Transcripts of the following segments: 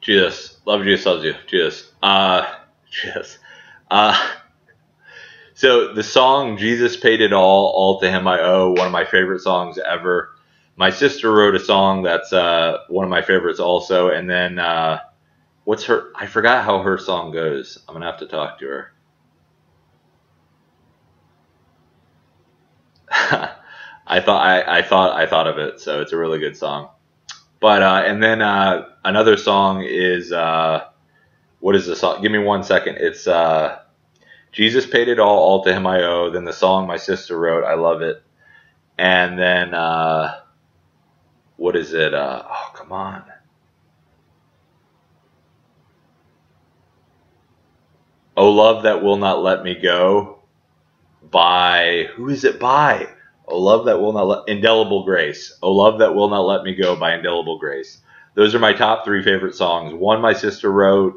Jesus, love Jesus loves you. Jesus, uh, Jesus, uh. So the song "Jesus Paid It All, All to Him I Owe," one of my favorite songs ever. My sister wrote a song that's uh, one of my favorites also, and then uh, what's her? I forgot how her song goes. I'm gonna have to talk to her. I thought I, I thought I thought of it, so it's a really good song. But uh, and then uh, another song is uh, what is the song? Give me one second. It's uh, Jesus paid it all, all to him I owe. Then the song my sister wrote, I love it. And then uh, what is it? Uh, oh come on. Oh love that will not let me go. By who is it by? Oh, love that will not let indelible grace. Oh, love that will not let me go by indelible grace. Those are my top three favorite songs. One my sister wrote,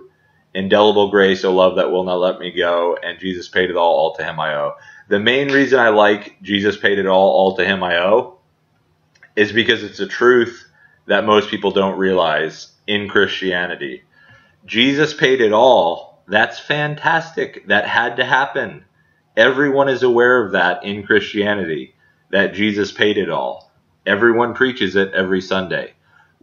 indelible grace. Oh, love that will not let me go, and Jesus paid it all. All to Him I owe. The main reason I like Jesus paid it all. All to Him I owe, is because it's a truth that most people don't realize in Christianity. Jesus paid it all. That's fantastic. That had to happen. Everyone is aware of that in Christianity that Jesus paid it all. Everyone preaches it every Sunday.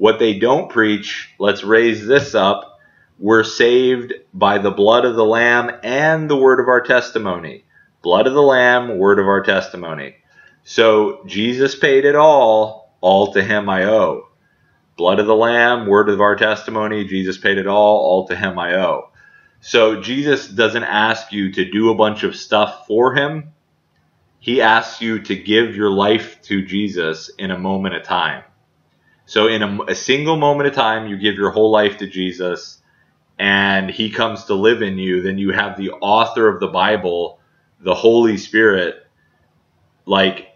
What they don't preach, let's raise this up, we're saved by the blood of the Lamb and the word of our testimony. Blood of the Lamb, word of our testimony. So Jesus paid it all, all to him I owe. Blood of the Lamb, word of our testimony, Jesus paid it all, all to him I owe. So Jesus doesn't ask you to do a bunch of stuff for him he asks you to give your life to Jesus in a moment of time. So, in a, a, single moment of time, you give your whole life to Jesus, and He comes to live in you. Then you have the author of the Bible, the Holy Spirit, like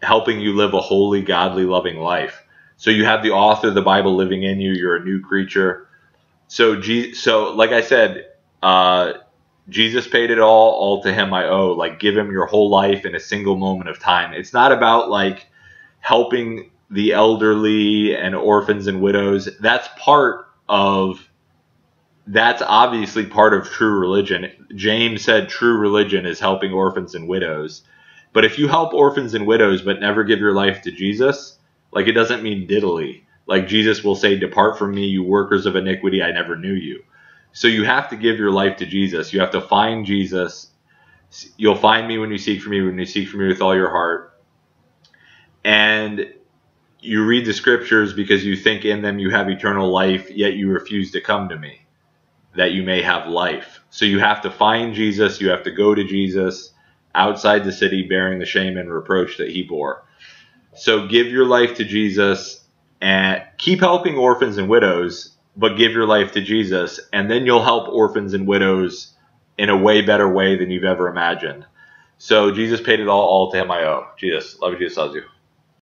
helping you live a holy, godly, loving life. So, you have the author of the Bible living in you. You're a new creature. So, so like I said, uh, Jesus paid it all, all to him I owe. Like, give him your whole life in a single moment of time. It's not about like helping the elderly and orphans and widows. That's part of, that's obviously part of true religion. James said true religion is helping orphans and widows. But if you help orphans and widows but never give your life to Jesus, like it doesn't mean diddly. Like Jesus will say, Depart from me, you workers of iniquity, I never knew you. So you have to give your life to Jesus. You have to find Jesus. You'll find me when you seek for me, when you seek for me with all your heart. And you read the scriptures because you think in them you have eternal life, yet you refuse to come to me, that you may have life. So you have to find Jesus. You have to go to Jesus outside the city, bearing the shame and reproach that he bore. So give your life to Jesus and keep helping orphans and widows but give your life to Jesus, and then you'll help orphans and widows in a way better way than you've ever imagined. So Jesus paid it all, all to him I owe. Jesus, love you, Jesus loves you.